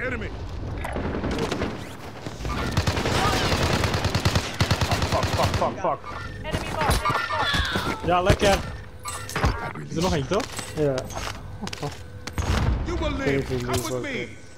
enemy. Fuck, fuck, fuck, fuck. Enemy mark, Enemy mark. Ja, lekker. Is er nog één, toch? Ja. You will Come with me.